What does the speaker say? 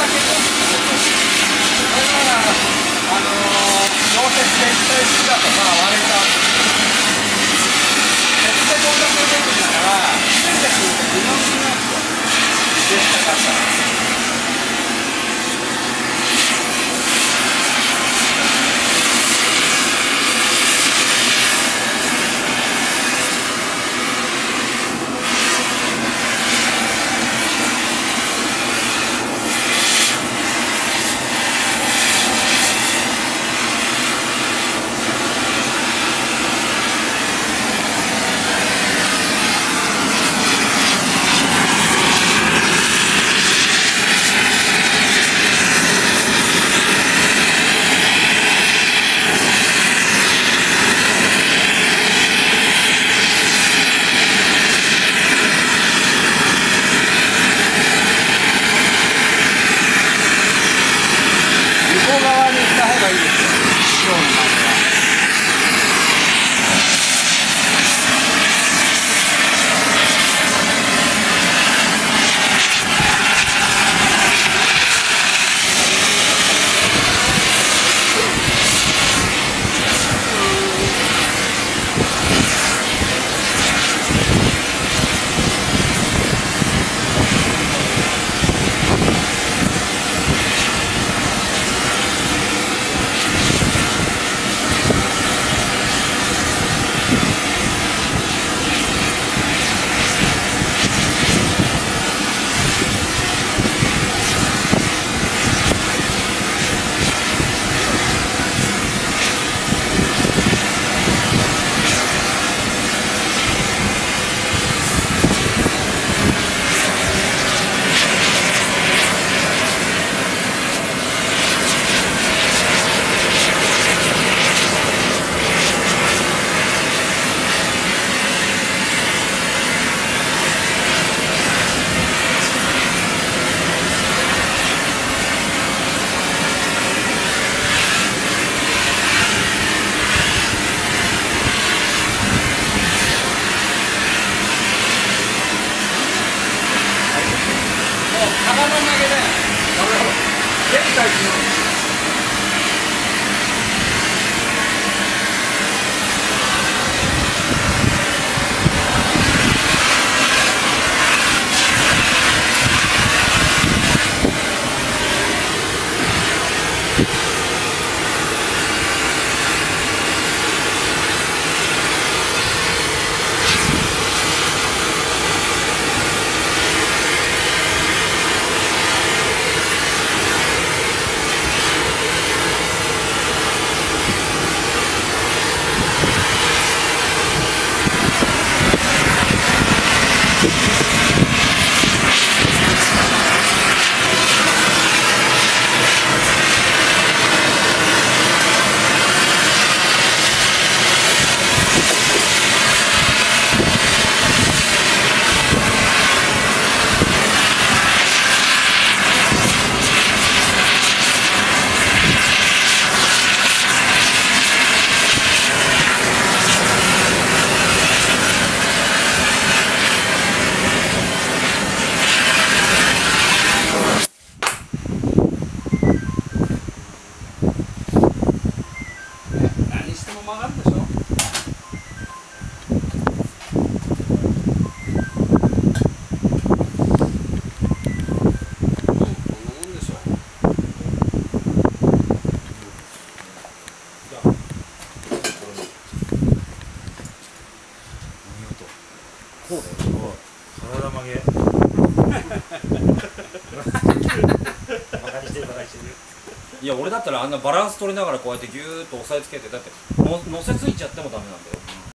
だけど、それなら、あのー、溶接で一体好きだとか、割れた。Sentadinho. いや俺だったらあんなバランス取りながらこうやってギューッと押さえつけてだってのせついちゃってもダメなんだよ。